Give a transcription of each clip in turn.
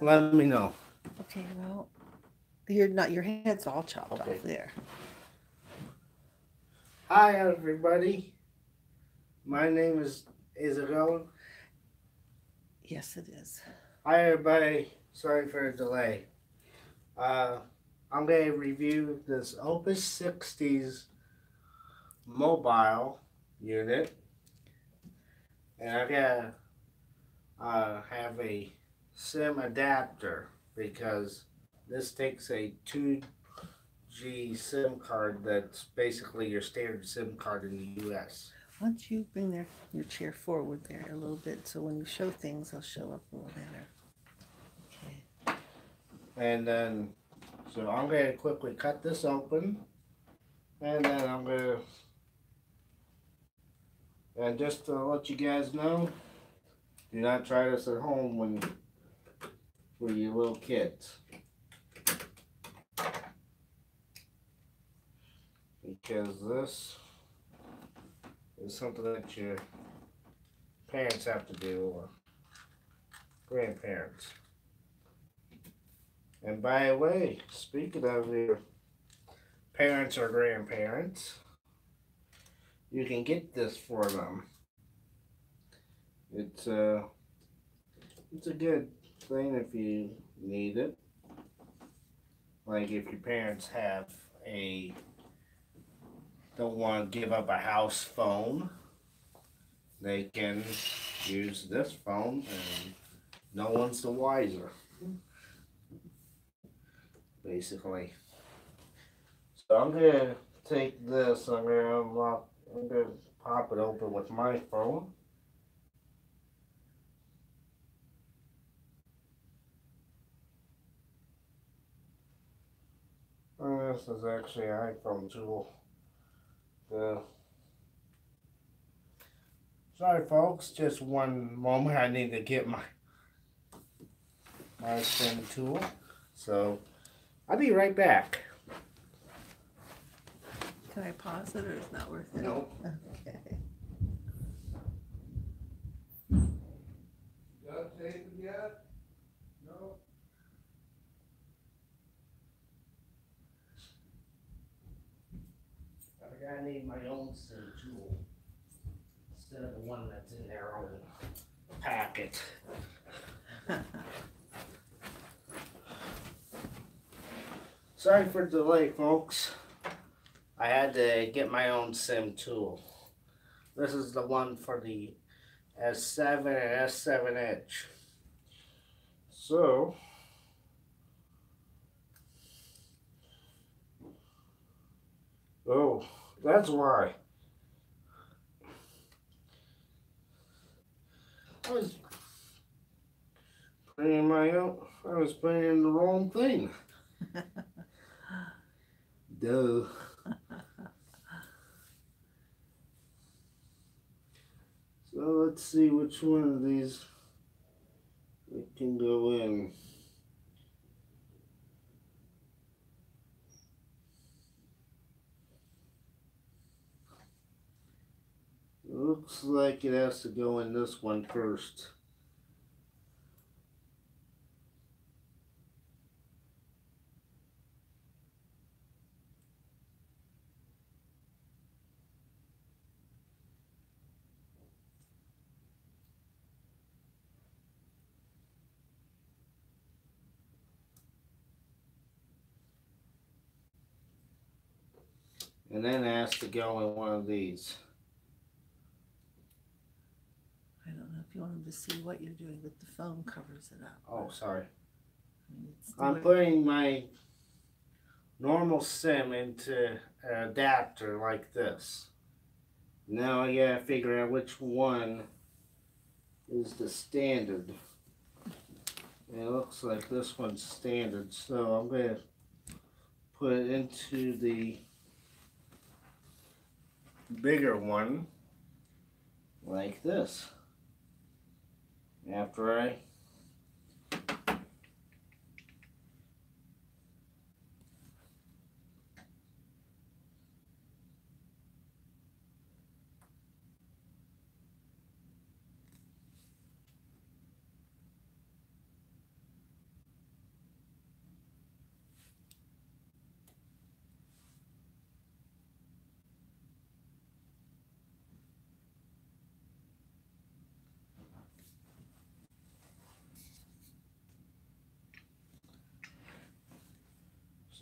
let me know. Okay, well, you're not, your head's all chopped Okay. off there. Hi, everybody. My name is Isabel. Yes, it is. Hi, everybody. Sorry for the delay. Uh, I'm going to review this Opus 60s mobile unit. And I gotta uh, have a SIM adapter because this takes a 2G SIM card that's basically your standard SIM card in the US. Why don't you bring their, your chair forward there a little bit so when you show things, they'll show up a little better. Okay. And then, so I'm going to quickly cut this open. And then I'm going to, and just to let you guys know, do not try this at home when, with your little kids. Because this is something that your parents have to do or grandparents. And by the way, speaking of your parents or grandparents, you can get this for them. It's uh it's a good thing if you need it. Like if your parents have a don't want to give up a house phone, they can use this phone and no one's the wiser basically. So I'm gonna take this, I'm gonna unlock, I'm gonna pop it open with my phone. Uh, this is actually an iPhone tool. The Sorry folks, just one moment I need to get my my sim tool. So I'll be right back. Can I pause it or it's not worth it? No. Okay. Got tape yet? No. I need my own sim tool instead of the one that's in their own packet. Sorry for the delay, folks. I had to get my own sim tool. This is the one for the S7 and S7 Edge. So, oh, that's why. I was putting my own, I was in the wrong thing. Duh. So let's see which one of these we can go in. Looks like it has to go in this one first. And then it has to go in one of these. I don't know if you want them to see what you're doing, but the phone covers it up. Oh, sorry. I mean, it's I'm doing- putting my normal sim into an adapter like this. Now I gotta figure out which one is the standard. It looks like this one's standard, so I'm gonna put it into the bigger one like this. After I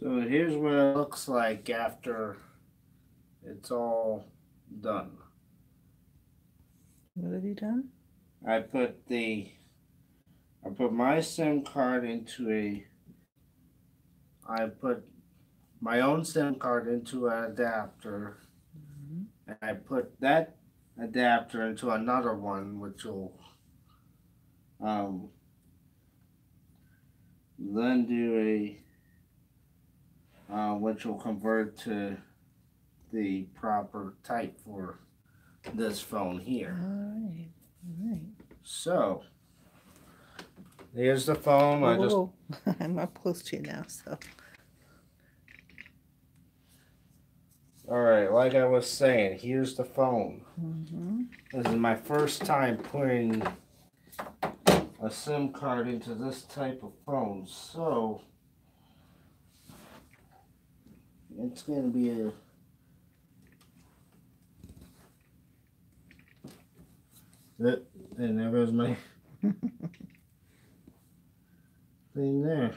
So here's what it looks like after it's all done. What have you done? I put the I put my SIM card into a I put my own SIM card into an adapter Mhm. and I put that adapter into another one which will um then do a uh, which will convert to the proper type for this phone here. All right. All right. So, here's the phone. I just whoa, whoa. I'm up close to you now, so. all right. Like I was saying, here's the phone. hmm This is my first time putting a SIM card into this type of phone, so it's gonna be a that and there goes my thing there.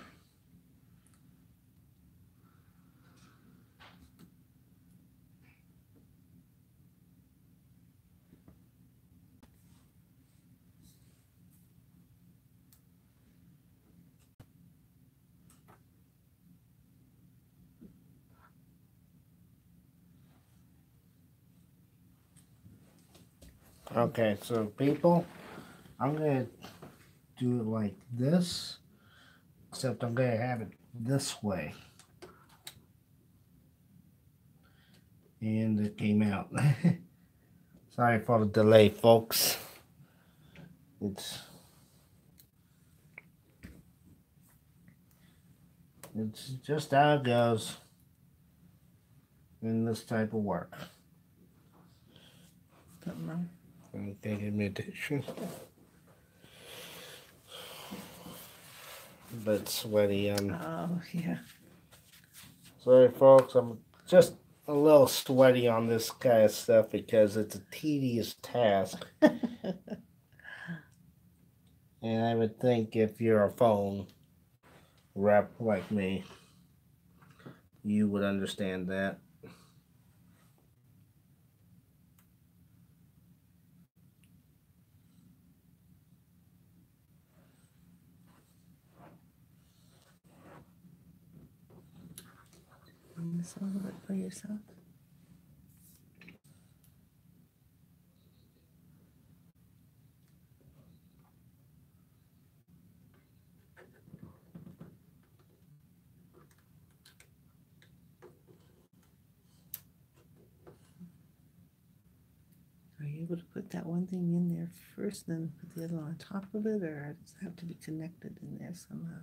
Okay, so people, I'm gonna do it like this, except I'm gonna have it this way. And it came out. Sorry for the delay, folks. It's it's just how it goes in this type of work. Don't know. Okay, give me a tissue. But sweaty. Um, Oh, yeah. sorry, folks. I'm just a little sweaty on this kind of stuff because it's a tedious task. And I would think if you're a phone rep like me, you would understand that. A little bit by yourself. Are you able to put that one thing in there first, then put the other one on top of it, or does it have to be connected in there somehow?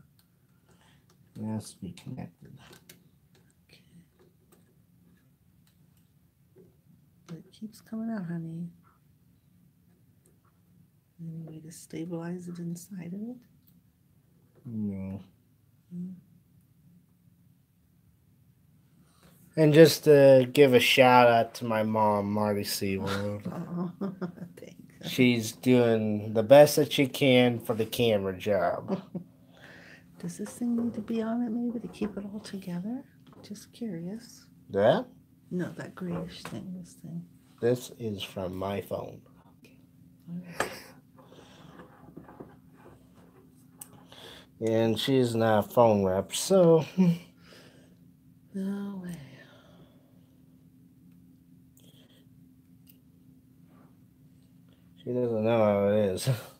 It has to be connected. Okay. But it keeps coming out, honey. Any way to stabilize it inside of it? No. Mm. And just to give a shout out to my mom, Marty Sebald. Oh, thanks. She's doing the best that she can for the camera job. Does this thing need to be on it maybe to keep it all together? Just curious. That? No, that grayish thing, this thing. This is from my phone. Right. And she's not a phone rep, so No way. she doesn't know how it is.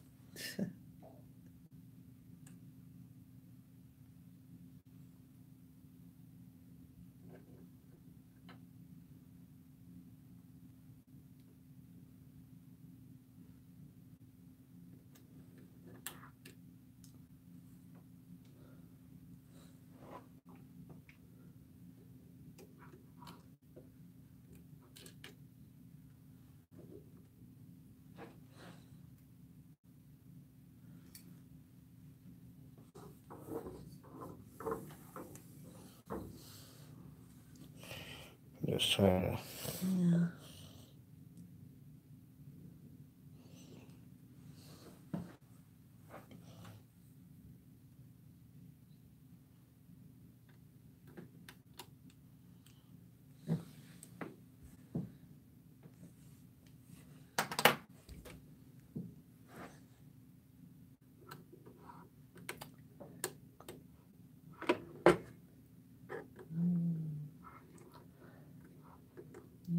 Just trying to. Yeah.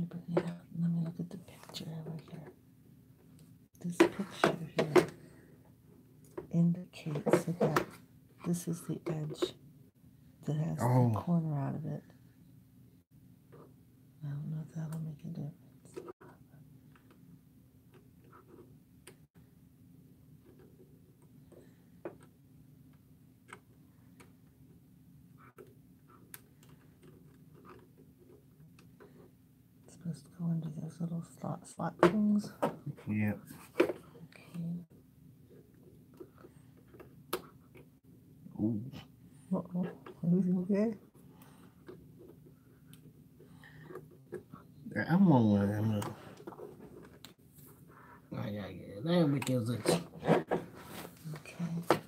Bring it out. Let me look at the picture over here. This picture here indicates that, that this is the edge that has Oh. the corner out of it. I don't know if that'll make a difference. To go into those little slot slot things. Yeah. Okay. Ooh. Uh-oh. Everything okay? I'm on one of them. I gotta get it there because it's. Okay.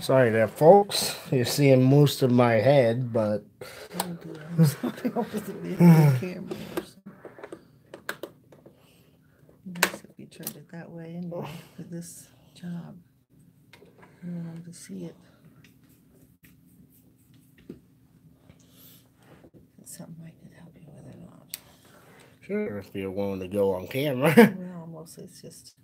Sorry there, folks. You're seeing most of my head, but Oh dear. I'm sorry. I wasn't being camera. or something. Nice if you tried it that way anyway for this job. You don't want to see it. It's something I could help you with or not. sure if you're willing to go on camera. Well, mostly it's just.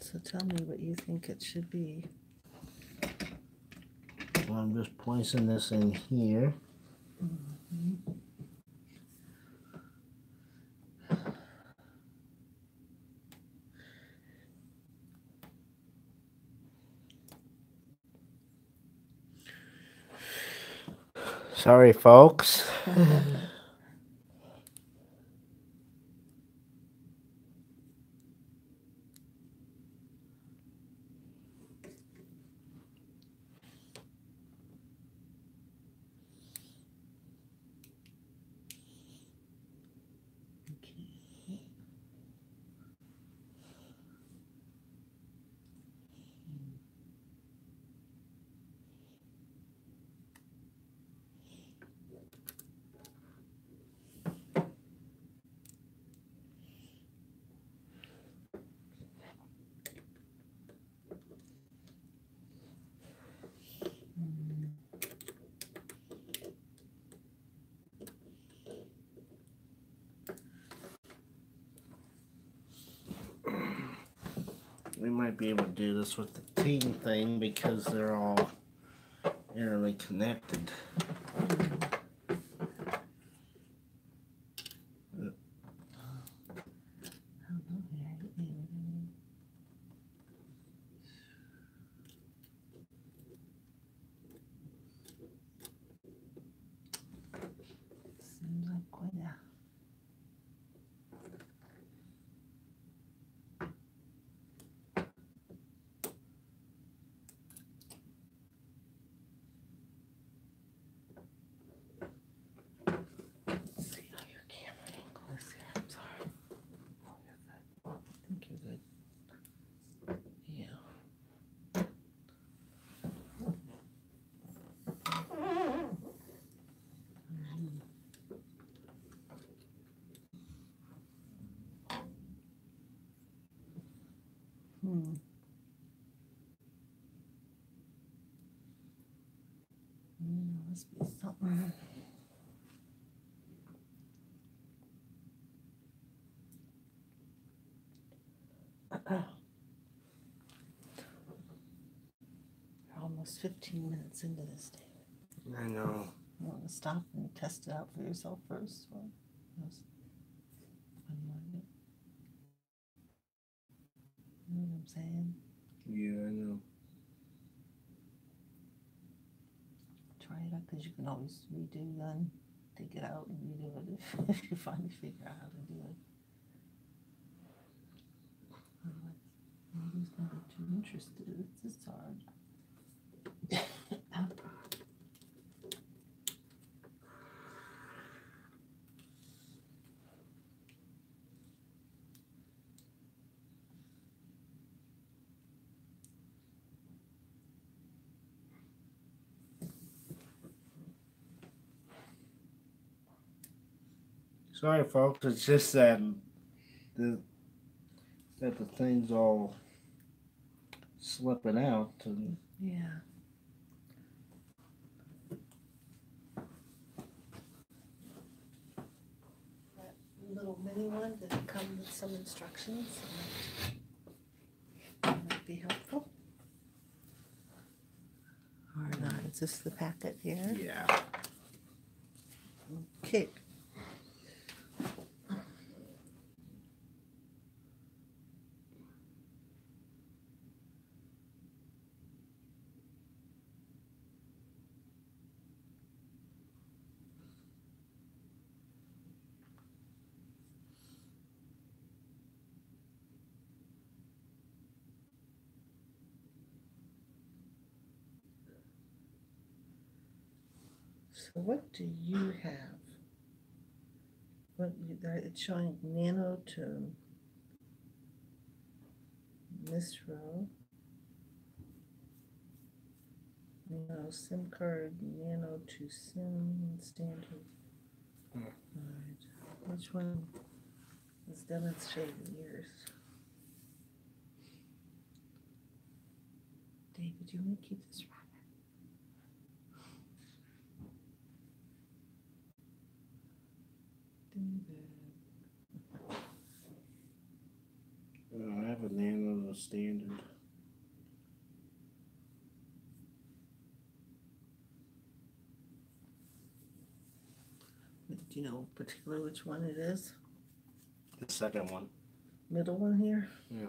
So tell me what you think it should be. I'm just placing this in here. Mm-hmm. Sorry, folks. We might be able to do this with the team thing because they're all interly connected. I don't know here. you- you- you- Seems like quite a. Let's see how your camera angle is here. I'm sorry. Oh, you're good. I think you're good. Yeah. Hmm. Yeah, must be something. We're almost 15 minutes into this, David. I know. You want to stop and test it out for yourself first? Or yes. What do you want to do? You know what I'm saying? Yeah, I know. Out because you can always redo then. Take it out and redo it if, if you finally figure out how to do it. Otherwise, nobody's going to be too interested. It's hard. Sorry, folks. It's just that the that the thing's all slipping out and Yeah. That little mini one, that it come with some instructions? That might be helpful. Or not, is this the packet here? yeah. Okay. What do you have? What you, it's showing nano to this row. Nano SIM card, nano to SIM standard. Which one is demonstrating yours? David, do you want to keep this rabbit? David. I have a nano standard. Do you know particular which one it is? The second one. Middle one here? Yeah.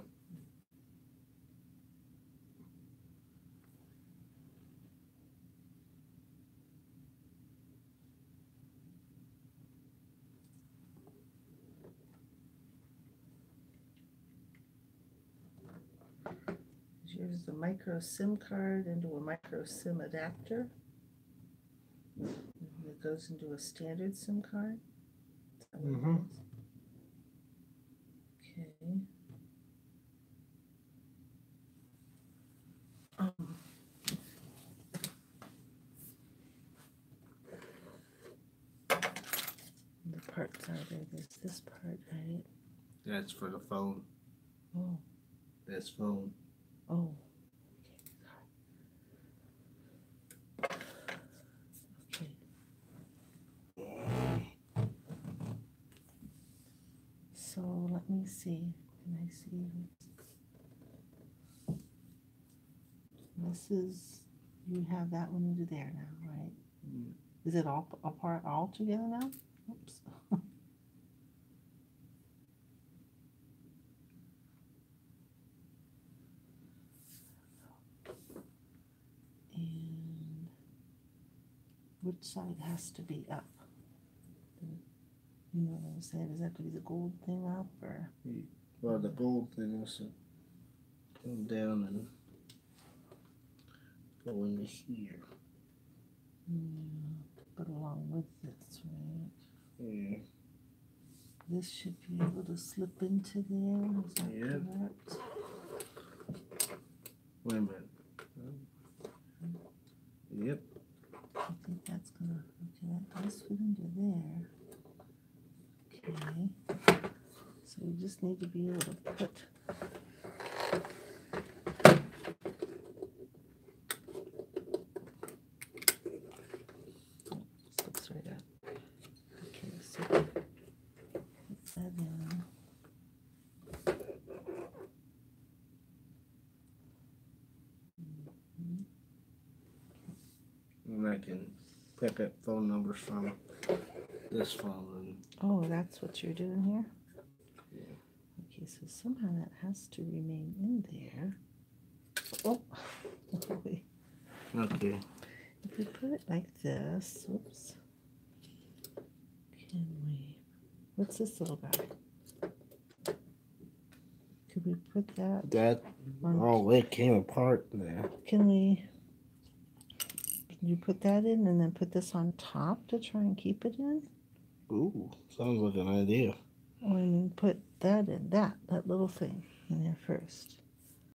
Is yours a micro SIM card into a micro SIM adapter? And It goes into a standard SIM card? Is that what it Mhm. Okay. Um, The parts are there, there's this part, right? That's for the phone. Oh, This phone. oh. Okay. So let me see. Can I see? This is, you have that one into there now, right? Mm. Is it all apart all together now? Oops. And which side has to be up? You know what I'm saying? Does that have to be the gold thing up or? Well, the gold thing was to come down and go into here. Yeah, but along with this, right? Yeah. This should be able to slip into there, is that Yeah. correct? Wait a minute. Yep. I think that's gonna, okay, that does fit into there. Okay, so you just need to be able to put. Right out. Okay, so. Put that in. And I can pick up phone numbers from this phone. Oh, that's what you're doing here? Okay, so somehow that has to remain in there. Oh. Okay. if we put it like this, oops. Can we, what's this little guy? Could we put that That on, oh, it came apart there. can we, can you put that in and then put this on top to try and keep it in? Ooh, sounds like an idea. I mean, put that in, that, that little thing in there first.